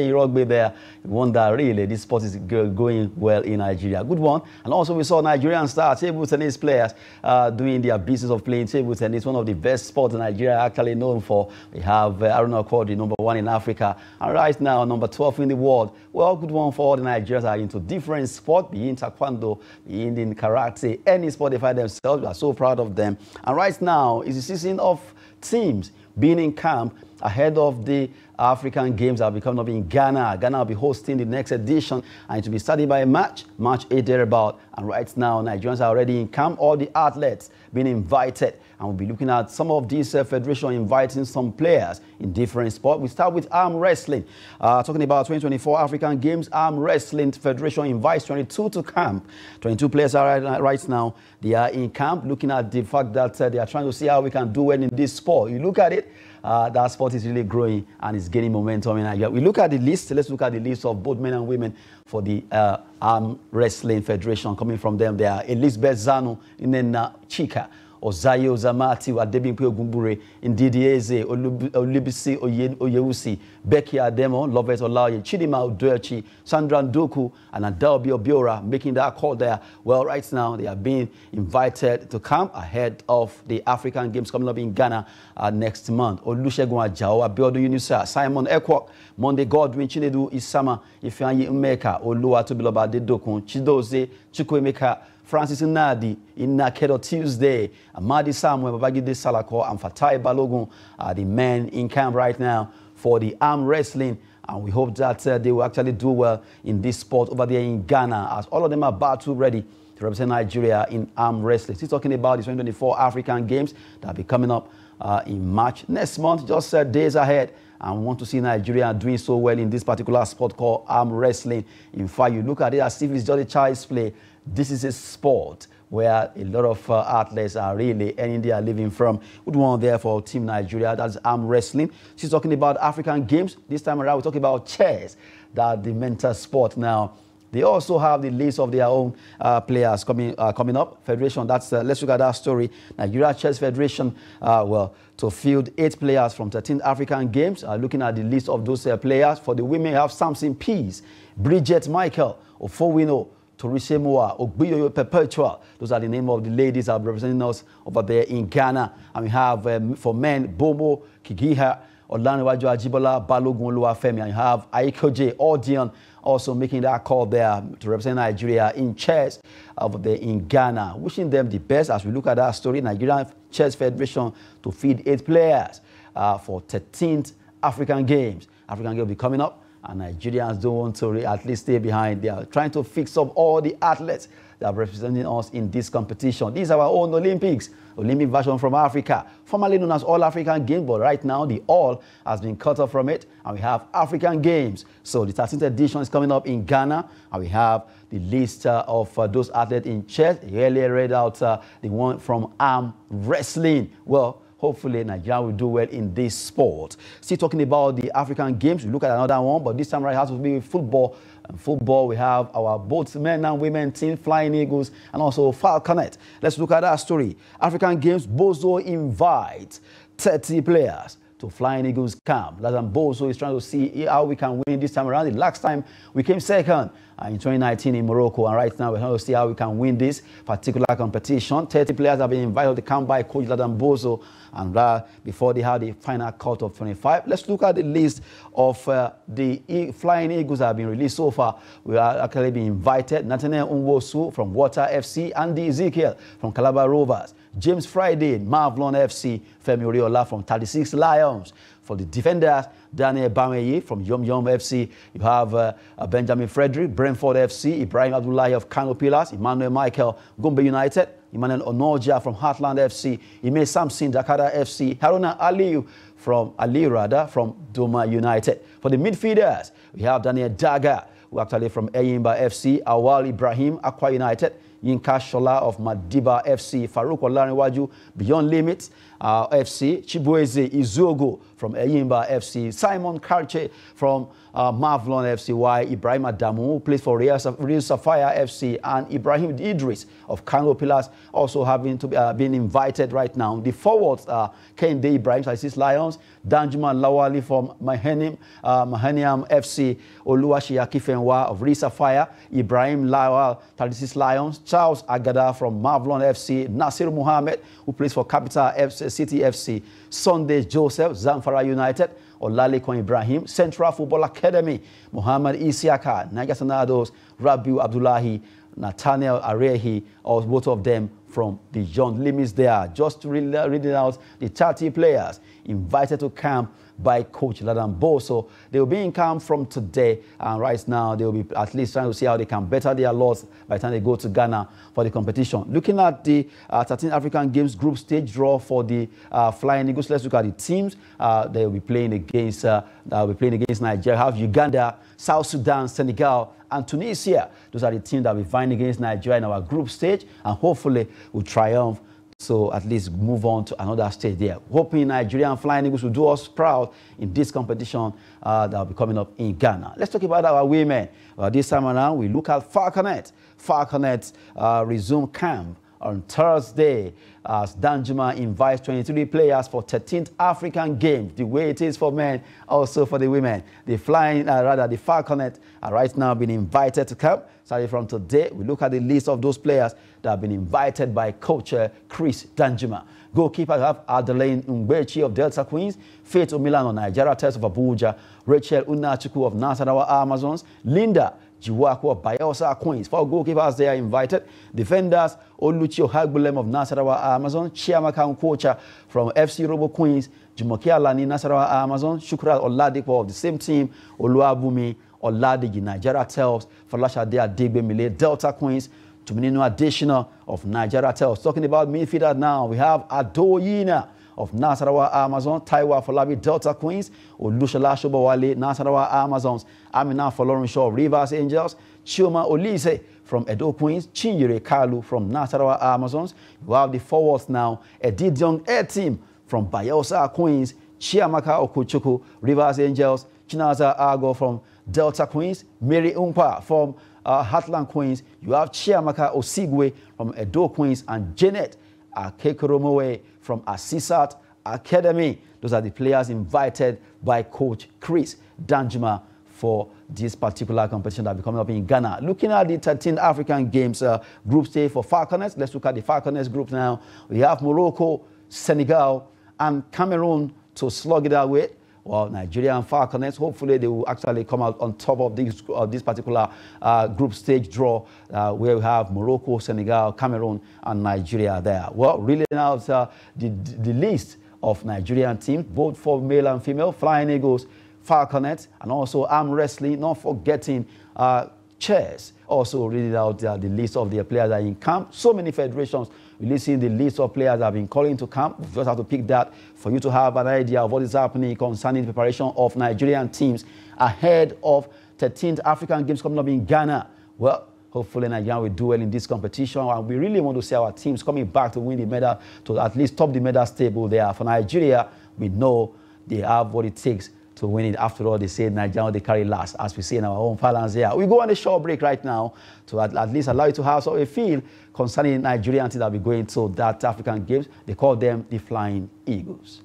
playing rugby there. Wonder really this sport is going well in Nigeria. Good one. And also we saw Nigerian star table tennis players uh, doing their business of playing table tennis. One of the best sports in Nigeria actually known for. We have uh, Aruna Quadri, number one in Africa. And right now, number 12 in the world. Well, good one for all the Nigerians are into different sport, be in taekwondo, be in karate, any sport they find themselves. We are so proud of them. And right now is the season of teams being in camp ahead of the African Games that will be coming up in Ghana. Ghana will be hosting the next edition and it will be started by a match, March 8 thereabout. And right now, Nigerians are already in camp. All the athletes being invited and we'll be looking at some of these uh, federation inviting some players in different sports. We start with arm wrestling. Uh, talking about 2024 African Games, arm wrestling federation invites 22 to camp. 22 players are right, right now. They are in camp looking at the fact that uh, they are trying to see how we can do well in this sport. You look at it, uh, that sport is really growing and is gaining momentum in Nigeria. We look at the list. Let's look at the list of both men and women for the uh, Arm Wrestling Federation. Coming from them, they are Elizabeth Zanu, Inena Chika, Ozaye Ozamati, Adebimpe Ogunbure, Ndidi Eze, Olubisi Oyewusi, Becky Ademo, Lovet Olaye, Chidima Odoechi, Sandra Ndoku, and Adaobi Obiora making that call there. Well, right now they are being invited to come ahead of the African Games coming up in Ghana uh, next month. Olusegun Ajao, Abiodun Yunusa, Simon Ekwok, Monday Godwin, Chinedu Isama, Ifeanyi Umeka, Oluwatobiloba Dedokun, Chidoze, Chukwemeka, Francis Nadi, Inakedo Tuesday, Amadi Samuel, Babagide Salako, and Fatai Balogun are the men in camp right now for the arm wrestling. And we hope that uh, they will actually do well in this sport over there in Ghana, as all of them are battle ready to represent Nigeria in arm wrestling. Still talking about the 2024 African Games that will be coming up uh, in March next month, just uh, days ahead and want to see Nigeria doing so well in this particular sport called arm wrestling. In fact, you look at it as if it's just a child's play. This is a sport where a lot of uh, athletes are really earning their living from. Good one there for Team Nigeria. That's arm wrestling. She's talking about African games. This time around, we're talking about chess, that the mental sport now. They also have the list of their own uh, players coming uh, coming up. Federation, that's uh, let's look at that story. Nigeria Chess Federation, uh, well, to field eight players from 13 African Games. Uh, looking at the list of those uh, players, for the women, have Samson Peace, Bridget Michael, Ofowino, Torise Moa, Ogbiyoyo Perpetual. Those are the name of the ladies that are representing us over there in Ghana. And we have um, for men, Bomo Kigiha, Olaniwaju Ajibola, Balogun Oluwafemi, and you have Aikoje Odion also making that call there to represent Nigeria in chess over there in Ghana. Wishing them the best as we look at that story. Nigerian Chess Federation to feed eight players uh, for 13th African Games. African Games will be coming up and Nigerians don't want to at least stay behind. They are trying to fix up all the athletes that are representing us in this competition. These are our own Olympics, Olympic version from Africa, formerly known as All African Games, but right now the All has been cut off from it, and we have African Games. So the 13th edition is coming up in Ghana, and we have the list uh, of uh, those athletes in chess. You earlier read out uh, the one from arm wrestling. Well, hopefully Nigeria will do well in this sport. Still talking about the African Games, we look at another one, but this time right has to be football. And football, we have our both men and women team, Flying Eagles, and also Falconet. Let's look at that story. African Games, Bosso invites 30 players to Flying Eagles camp. Ladan Bosso is trying to see how we can win this time around. The last time we came second in 2019 in Morocco, and right now we're going to see how we can win this particular competition. 30 players have been invited to come by Coach Ladan Bosso, and uh, before they have the final cut of 25. Let's look at the list of uh, the e Flying Eagles that have been released so far. We are actually being invited. Nathaniel Unwosu from Water FC, Andy Ezekiel from Calabar Rovers, James Friday, Mavlon FC, Femi Oriola from 36 Lions. For the defenders, Daniel Bameye from Yom Yom FC. You have uh, Benjamin Frederick, Brentford FC, Ibrahim Abdullahi of Kano Pillars, Emmanuel Michael, Gombe United, Emmanuel Onoja from Heartland FC, Ime Samson, Dakkada FC, Haruna Aliyu from Ali Rada from Doma United. For the midfielders, we have Daniel Daga, who actually from Enyimba FC, Awal Ibrahim, Akwa United, Yinka Shola of Madiba FC, Farouk Olarinwaju, Beyond Limits uh, FC, Chibueze Izuogo from Enyimba FC, Simon Karche from uh, Mavlon Y, Ibrahim Adamu, who plays for Real, Sapphire FC, and Ibrahim Idris of Kano Pillars, also having to be, uh, been invited right now. The forwards are Kende Ibrahim, Saisis Lions, Danjuma Lawali from Mahanim, uh, Mahaniam FC, Oluwashi Akifenwa of Real Sapphire, Ibrahim Lawal, 36 Lions, Charles Agada from Mavlon FC, Nasir Muhammad, who plays for Capital FC, City FC, Sunday Joseph, Zamfara United, Olalikon Ibrahim, Central Football Academy, Muhammad Isiaka, Niger Rabiu Abdullahi, Nathaniel Arehi, or both of them from the young limits there. Just reading out the 30 players invited to camp by Coach Ladan Bosso. They will be in camp from today, and right now they will be at least trying to see how they can better their loss by the time they go to Ghana for the competition. Looking at the uh, 13 African Games group stage draw for the uh, Flying Eagles, let's look at the teams. Uh, they will be playing against. Uh, they'll be playing against Nigeria. Have Uganda, South Sudan, Senegal, and Tunisia. Those are the teams that be fighting against Nigeria in our group stage, and hopefully will triumph so at least move on to another stage there. Hoping Nigerian Flying Eagles will do us proud in this competition uh, that will be coming up in Ghana. Let's talk about our women. Uh, this time around, we look at Falconet. Falconet uh, camp on Thursday as Danjuma invites 23 players for 13th African Games, the way it is for men, also for the women. The flying, uh, rather the Falconet are right now being invited to camp. Starting from today, we look at the list of those players that have been invited by coach uh, Chris Danjuma. Goalkeeper have Adeline Umbechi of Delta Queens, Faith Omilan of Nigeria Test of Abuja, Rachel Unachuku of Nasarawa Amazons, Linda Jiwaku of Bayelsa Queens. For goalkeepers, they are invited. Defenders, Oluchi Hagbulem of Nasarawa Amazon, Chiamaka Kocha from FC Robo Queens, Jumoke Alani Nasarawa Amazon, Shukrat Oladipo of the same team, Oluabumi Oladiji Nigeria Tells, Falashade Adegbe Mile Delta Queens, Tuminino Additional of Nigeria Tells. Talking about midfielder now, we have Adoyina of Nasarawa Amazon, Taiwa Falabi Delta Queens, Olushala Shobawale, Nasarawa Amazons, Amina Falorin Shaw Rivers Angels, Chioma Olise from Edo Queens, Chinyere Kalu from Nasarawa Amazons. You have the forwards now, Edith Young Air Team from Bayelsa Queens, Chiamaka Okuchuku, Rivers Angels, Chinaza Ago from Delta Queens, Mary Umpa from uh, Heartland Queens. You have Chiamaka Osigwe from Edo Queens and Janet Akekoromowe from Asisat Academy. Those are the players invited by coach Chris Danjuma for this particular competition that will be coming up in Ghana. Looking at the 13 African Games uh, group stage for Falconers, let's look at the Falconers group now. We have Morocco, Senegal, and Cameroon to slug it out with. Well, Nigeria and Falconers, hopefully they will actually come out on top of this, uh, this particular uh, group stage draw uh, where we have Morocco, Senegal, Cameroon, and Nigeria there. Well, really now uh, the, the list of Nigerian teams, both for male and female, Flying Eagles, Falconet, and also arm wrestling, not forgetting uh, chess. Also reading out uh, the list of their players that are in camp. So many federations releasing the list of players that have been calling to camp. We just have to pick that for you to have an idea of what is happening concerning the preparation of Nigerian teams ahead of 13th African Games coming up in Ghana. Well, hopefully Nigeria will do well in this competition. And we really want to see our teams coming back to win the medal, to at least top the medal table there. For Nigeria, we know they have what it takes to win it. After all, they say Nigeria they carry last, as we see in our own balance here. We go on a short break right now to at, at least allow you to have some a feel concerning Nigerian teams that will be going to that African Games. They call them the Flying Eagles.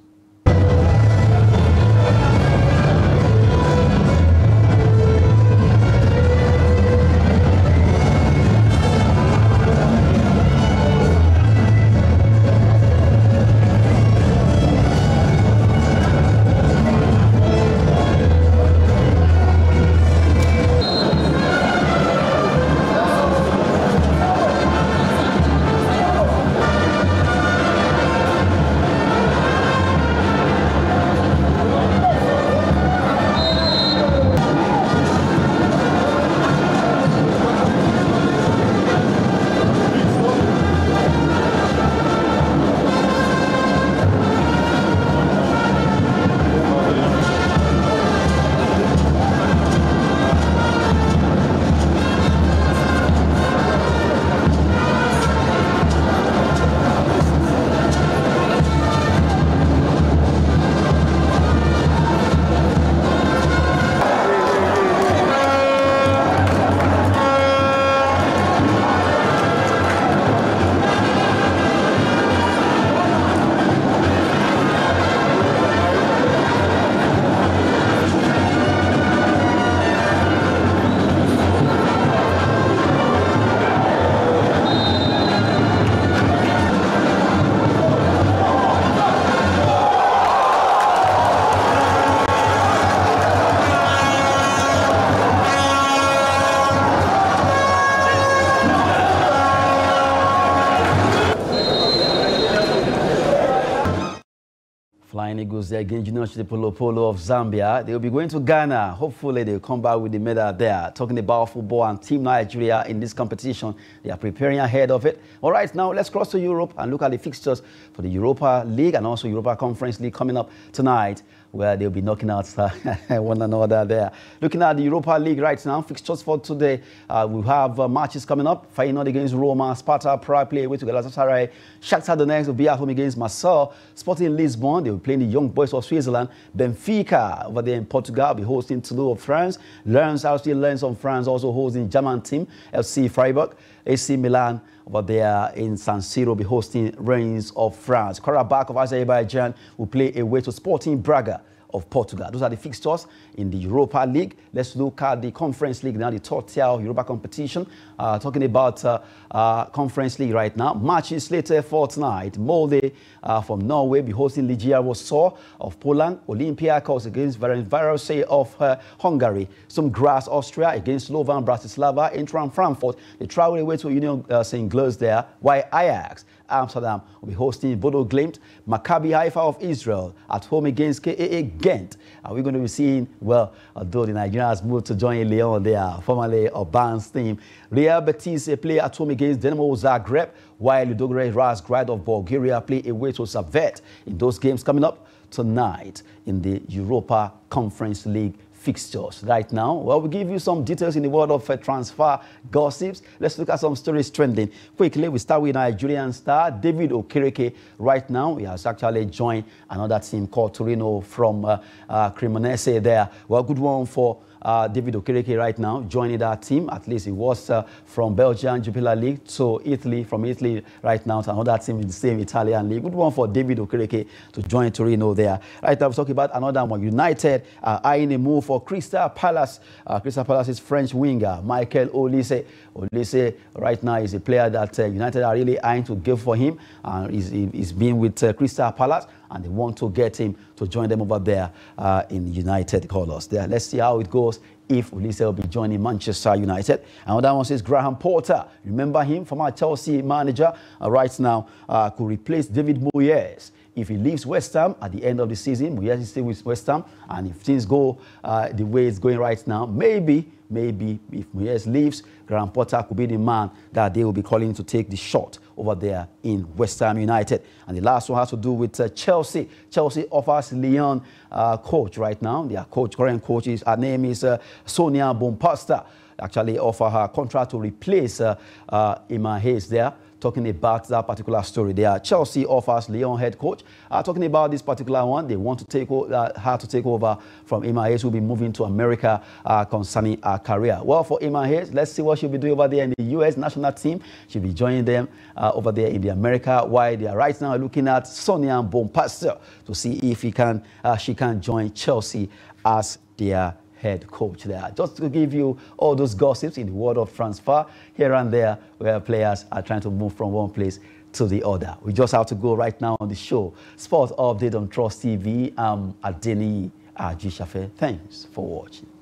Eagles there against the Polo Polo of Zambia. They'll be going to Ghana. Hopefully they'll come back with the medal there. Talking about football and Team Nigeria in this competition. They are preparing ahead of it. All right, now let's cross to Europe and look at the fixtures for the Europa League and also Europa Conference League coming up tonight where they'll be knocking out uh, one another there. Looking at the Europa League right now, fixtures for today, uh, we have uh, matches coming up. Feyenoord against Roma, Sparta Prague play away to Galatasaray, Shakhtar Donetsk will be at home against Marseille, Sporting Lisbon, they'll be playing the Young Boys of Switzerland, Benfica over there in Portugal will be hosting Toulouse of France, Lens, RC Lens of France also hosting German team, FC Freiburg, AC Milan over there in San Siro be hosting Reims of France. Karabakh of Azerbaijan will play away to Sporting Braga of Portugal. Those are the fixtures in the Europa League. Let's look at the Conference League now, the third Europa competition. Uh, talking about uh, uh, Conference League right now. Matches later for tonight. Molde uh, from Norway be hosting Legia Warsaw of Poland. Olympiacos against Ferencvaros of uh, Hungary. Some Grass Austria against Slovan Bratislava. Eintracht Frankfurt. They travel away to Union uh, St. Gilles there. While Ajax Amsterdam will be hosting Bodo Glimt, Maccabi Haifa of Israel at home against KAA Ghent. Are we going to be seeing, well, although the Nigerians moved to join Lyon there, formerly Orban's team. Real Betis play at home against Dinamo Zagreb, while Ludogorets Razgrad of Bulgaria play away to Servette in those games coming up tonight in the Europa Conference League fixtures right now? Well, we'll give you some details in the world of uh, transfer gossips. Let's look at some stories trending. Quickly, we start with Nigerian star David Okereke. Right now, he has actually joined another team called Torino from uh, uh, Cremonese there. Well, good one for uh, David Okereke right now joining that team. At least he was uh, from Belgium Jupiler League to Italy, from Italy right now to another team in the same Italian league. Good one for David Okereke to join Torino there. Right now, we're talking about another one. United uh, eyeing a move for Crystal Palace. Uh, Crystal Palace's French winger, Michael Olise. Olise right now is a player that uh, United are really eyeing to give for him. Uh, he's, he's been with uh, Crystal Palace and they want to get him to join them over there uh, in United colours. There, let's see how it goes if Olise will be joining Manchester United. Another one says Graham Potter. Remember him, former Chelsea manager, uh, right now uh, could replace David Moyes. If he leaves West Ham at the end of the season, Moyes is still with West Ham, and if things go uh, the way it's going right now, maybe maybe if Moyes leaves, Graham Potter could be the man that they will be calling to take the shot over there in West Ham United. And the last one has to do with uh, Chelsea. Chelsea offers Lyon uh, coach right now. Their coach, current coach, is, her name is uh, Sonia Bompastor. Actually offer her contract to replace uh, uh, Emma Hayes there talking about that particular story. They are Chelsea offers Lyon head coach. Uh, talking about this particular one, they want to take uh, her to take over from Emma who will be moving to America uh, concerning her career. Well, for Emma let's see what she'll be doing over there in the U.S. national team. She'll be joining them uh, over there in the America, while they are right now looking at Sonia Bompastor to see if he can, uh, she can join Chelsea as their head coach there. Just to give you all those gossips in the world of transfer here and there where players are trying to move from one place to the other. We just have to go right now on the show. Sports update on Trust TV. I'm Adeni Ajishafe. Thanks for watching.